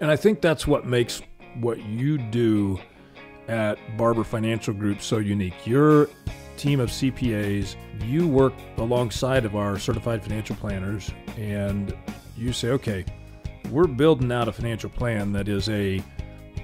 And I think that's what makes what you do at Barber Financial Group so unique. Your team of CPAs, you work alongside of our certified financial planners and you say, okay, we're building out a financial plan that is a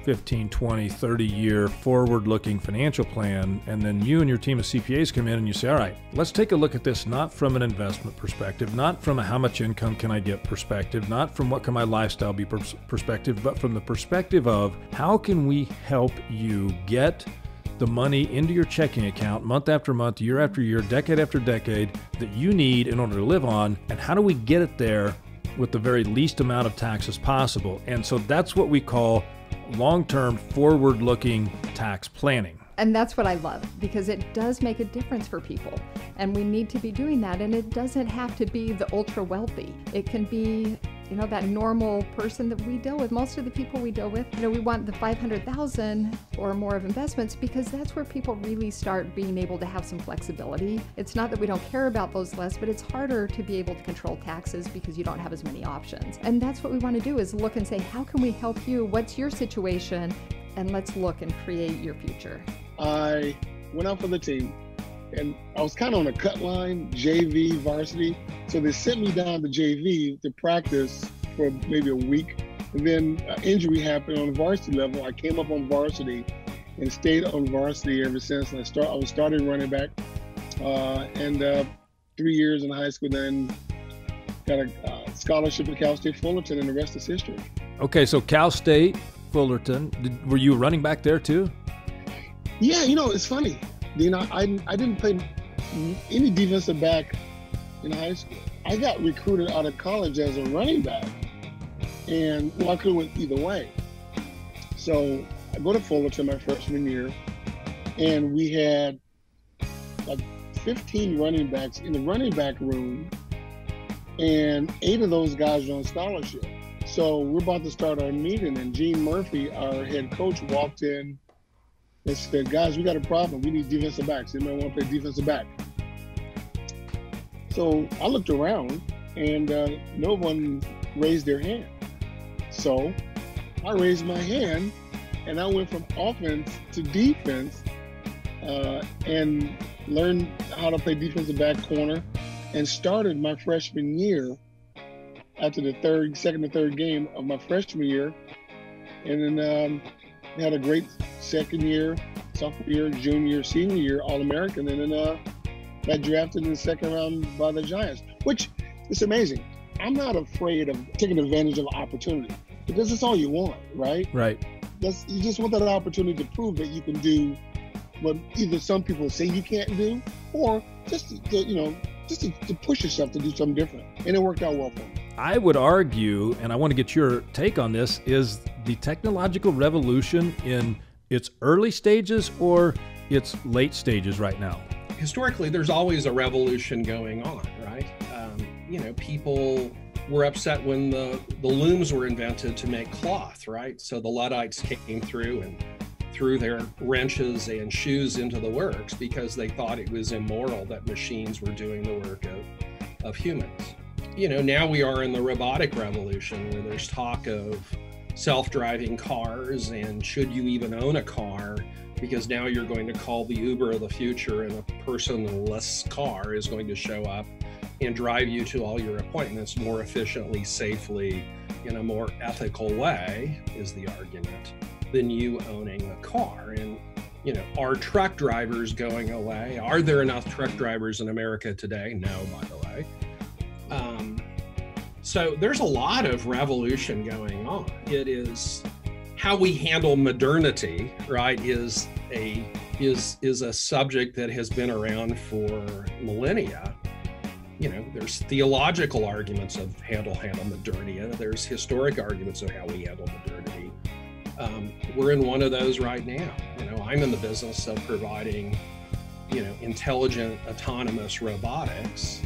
15, 20, 30 year forward looking financial plan. And then you and your team of CPAs come in and you say, all right, let's take a look at this not from an investment perspective, not from a how much income can I get perspective, not from what can my lifestyle be perspective, but from the perspective of how can we help you get the money into your checking account month after month, year after year, decade after decade that you need in order to live on? And how do we get it there with the very least amount of taxes possible? And so that's what we call long term, forward looking tax planning. And that's what I love because it does make a difference for people. And we need to be doing that. And it doesn't have to be the ultra wealthy, it can be you know that normal person that we deal with. Most of the people we deal with you know we want the 500000 or more of investments because that's where people really start being able to have some flexibility. It's not that we don't care about those less but it's harder to be able to control taxes because you don't have as many options. And that's what we want to do is look and say how can we help you? What's your situation? And let's look and create your future. I went out for the team and I was kind of on a cut line, JV, varsity. So they sent me down to JV to practice for maybe a week. And then uh, injury happened on the varsity level. I came up on varsity and stayed on varsity ever since. And I start I was starting running back, uh, and uh, three years in high school. Then got a uh, scholarship at Cal State Fullerton, and the rest is history. Okay, so Cal State Fullerton. Did, were you running back there too? Yeah, you know it's funny. You know, I, I didn't play any defensive back in high school. I got recruited out of college as a running back, and well, I could have went either way. So I go to Fullerton my freshman year, and we had like 15 running backs in the running back room, and eight of those guys were on scholarship. So we're about to start our meeting, and Gene Murphy, our head coach, walked in said, guys, we got a problem. We need defensive backs. Anybody want to play defensive back? So I looked around and uh, no one raised their hand. So I raised my hand and I went from offense to defense uh, and learned how to play defensive back corner and started my freshman year after the third, second to third game of my freshman year. And then um, had a great second year, sophomore year, junior, senior year, All American, and then uh, got drafted in the second round by the Giants, which is amazing. I'm not afraid of taking advantage of opportunity because it's all you want, right? Right. That's, you just want that opportunity to prove that you can do what either some people say you can't do, or just to, to you know, just to, to push yourself to do something different. And it worked out well for me. I would argue, and I want to get your take on this, is the technological revolution in its early stages or its late stages right now? Historically, there's always a revolution going on, right? Um, you know, people were upset when the, the looms were invented to make cloth, right? So the Luddites came through and threw their wrenches and shoes into the works because they thought it was immoral that machines were doing the work of, of humans you know, now we are in the robotic revolution where there's talk of self driving cars and should you even own a car because now you're going to call the Uber of the future and a personless car is going to show up and drive you to all your appointments more efficiently, safely, in a more ethical way, is the argument, than you owning a car. And, you know, are truck drivers going away? Are there enough truck drivers in America today? No, by the way. So there's a lot of revolution going on. It is how we handle modernity, right? Is a is is a subject that has been around for millennia. You know, there's theological arguments of handle handle modernity. There's historic arguments of how we handle modernity. Um, we're in one of those right now. You know, I'm in the business of providing, you know, intelligent autonomous robotics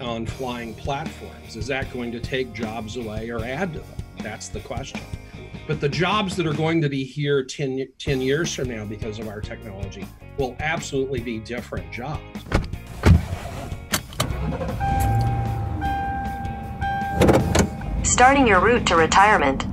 on flying platforms. Is that going to take jobs away or add to them? That's the question. But the jobs that are going to be here 10, 10 years from now because of our technology will absolutely be different jobs. Starting your route to retirement